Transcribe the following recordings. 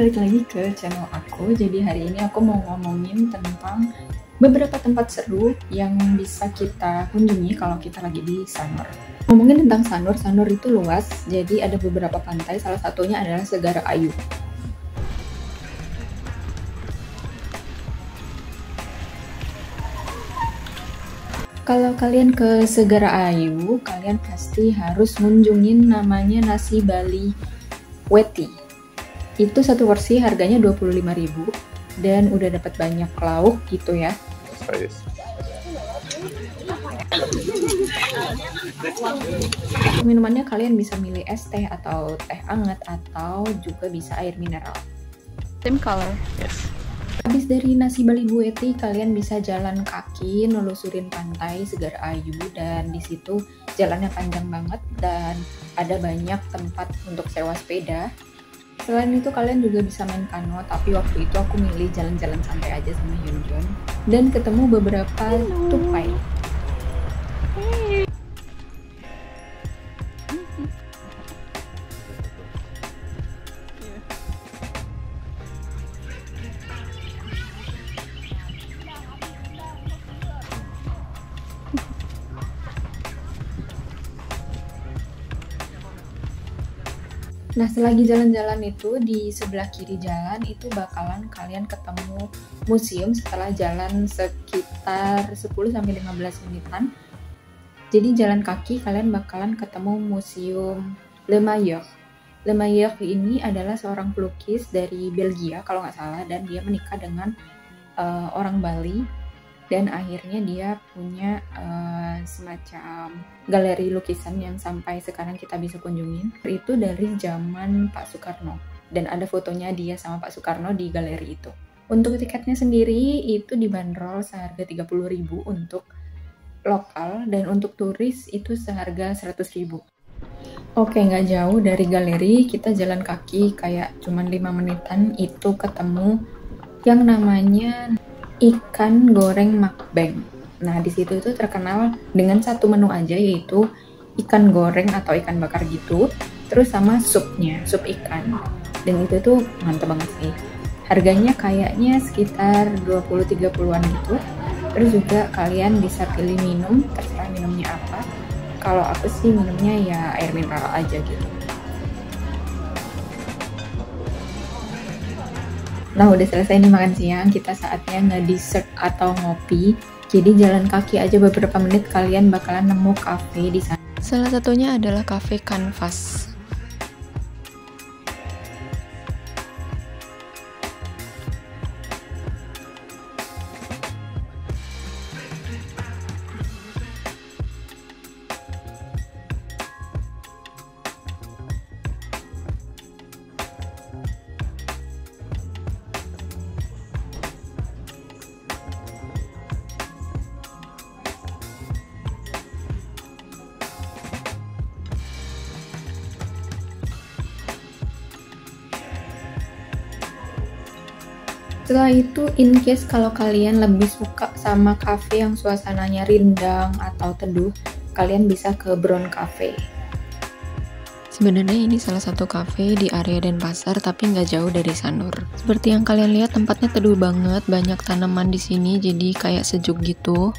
Balik lagi ke channel aku. Jadi hari ini aku mau ngomongin tentang beberapa tempat seru yang bisa kita kunjungi kalau kita lagi di Sanur. Ngomongin tentang Sanur, Sanur itu luas, jadi ada beberapa pantai, salah satunya adalah Segara Ayu. Kalau kalian ke Segara Ayu, kalian pasti harus ngunjungin namanya nasi Bali Weti itu satu porsi harganya 25.000 dan udah dapat banyak lauk gitu ya. Minumannya kalian bisa milih es teh atau teh hangat atau juga bisa air mineral. Same color. Yes. Habis dari nasi Bali Bueti, kalian bisa jalan kaki nelusurin pantai Segar Ayu dan di situ jalannya panjang banget dan ada banyak tempat untuk sewa sepeda Selain itu kalian juga bisa main kano, tapi waktu itu aku milih jalan-jalan santai aja sama Yunjun dan ketemu beberapa tupai. Nah, selagi jalan-jalan itu di sebelah kiri jalan itu bakalan kalian ketemu museum setelah jalan sekitar 10 sampai 15 menitan. Jadi jalan kaki kalian bakalan ketemu museum Le Maillot. Le Maillot ini adalah seorang pelukis dari Belgia kalau nggak salah dan dia menikah dengan uh, orang Bali dan akhirnya dia punya uh, semacam galeri lukisan yang sampai sekarang kita bisa kunjungin. Itu dari zaman Pak Soekarno. Dan ada fotonya dia sama Pak Soekarno di galeri itu. Untuk tiketnya sendiri itu dibanderol seharga 30.000 untuk lokal. Dan untuk turis itu seharga 100.000 Oke, nggak jauh dari galeri, kita jalan kaki kayak cuman 5 menitan. Itu ketemu yang namanya ikan goreng makbeng. Nah, di situ itu terkenal dengan satu menu aja yaitu ikan goreng atau ikan bakar gitu, terus sama supnya, sup ikan. Dan itu tuh mantep banget sih. Harganya kayaknya sekitar 20-30an gitu. Terus juga kalian bisa pilih minum, terserah minumnya apa. Kalau aku sih minumnya ya air mineral aja gitu. Nah udah selesai nih makan siang, kita saatnya nge-dessert atau ngopi. Jadi jalan kaki aja beberapa menit kalian bakalan nemu cafe di sana. Salah satunya adalah cafe Canvas. Setelah itu, in case kalau kalian lebih suka sama cafe yang suasananya rindang atau teduh, kalian bisa ke Brown Cafe. Sebenarnya ini salah satu cafe di area Denpasar tapi nggak jauh dari Sanur. Seperti yang kalian lihat tempatnya teduh banget, banyak tanaman di sini jadi kayak sejuk gitu.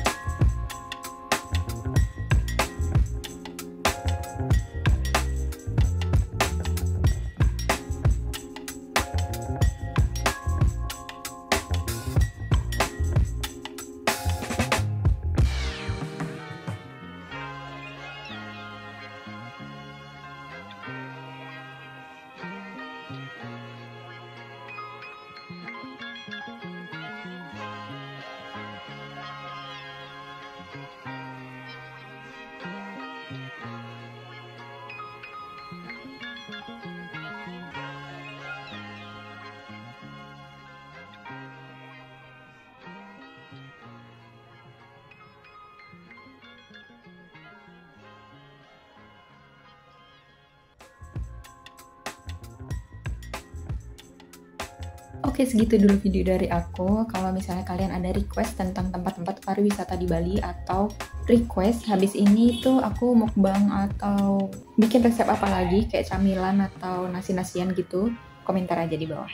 Oke, segitu dulu video dari aku. Kalau misalnya kalian ada request tentang tempat-tempat pariwisata di Bali atau request habis ini tuh aku mukbang atau bikin resep apa lagi kayak camilan atau nasi-nasian gitu, komentar aja di bawah.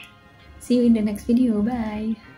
See you in the next video. Bye.